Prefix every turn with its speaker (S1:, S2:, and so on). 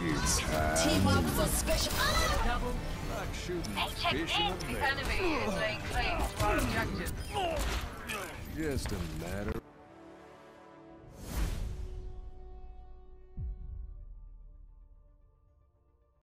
S1: Team up um, for special.
S2: Like shooting
S3: HX
S2: fish in
S3: The enemy is laying claim to our objective.
S2: Just a matter